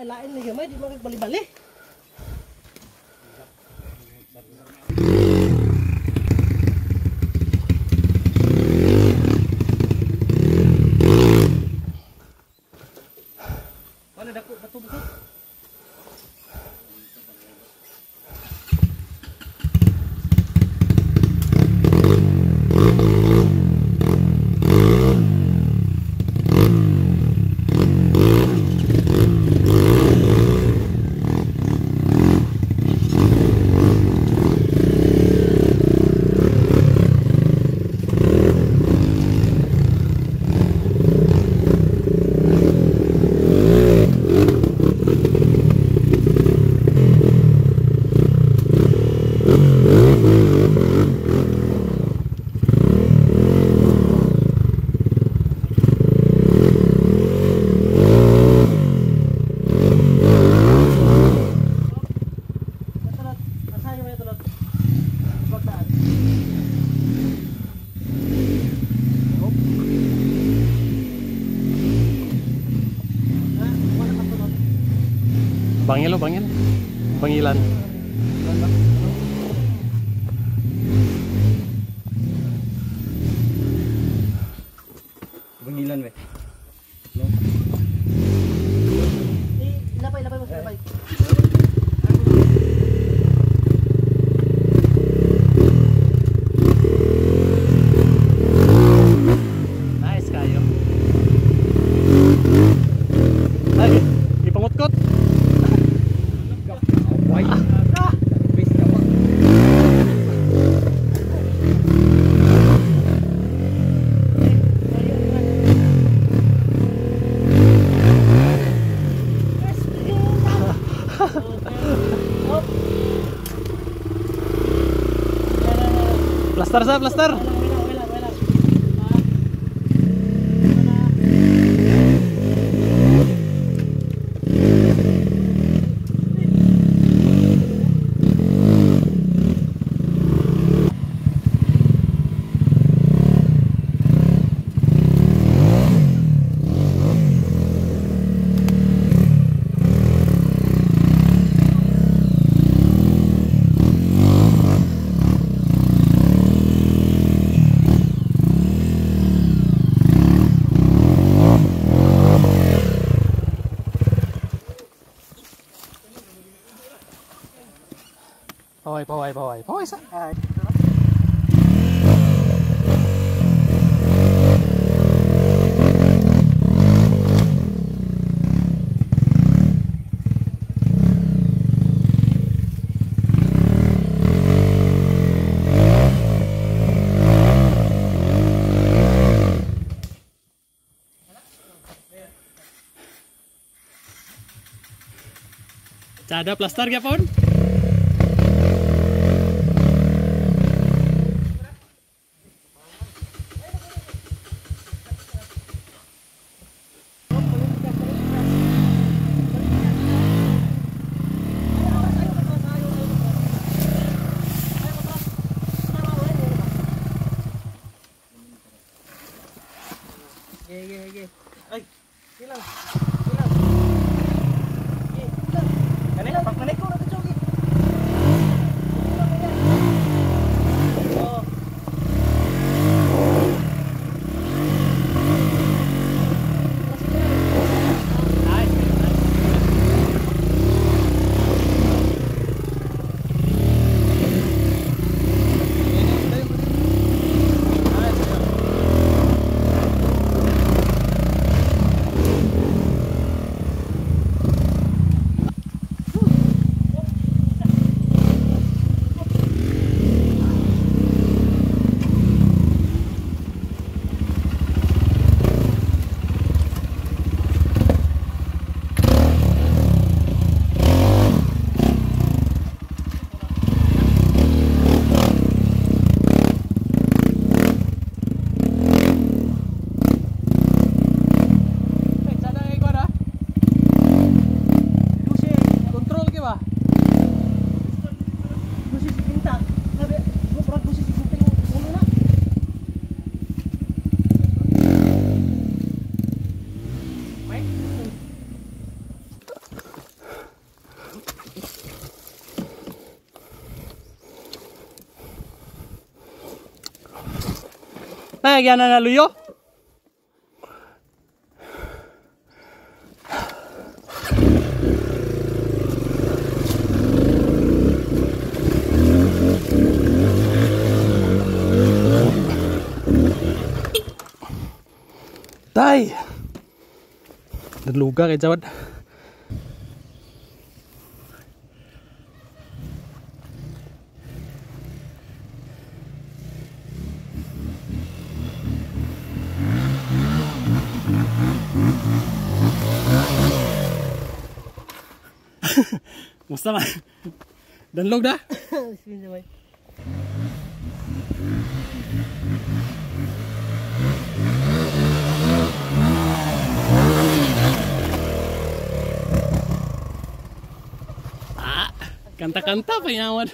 ay lain ni gamay di magagbali-bali. Wala dako bato Bangil oh, bangil. Bangilan. Bangilan Plaster sa, plaster. Pawai sa. Ada plaster ya, Pon? Ge, ge, ge. Ay, ilang. Nè kìa nè nè lùi vô Tay Dan lugar ạ. Jawad. Musta man? Danlog dah? Bismillah. Kanta-kanta pa yawan.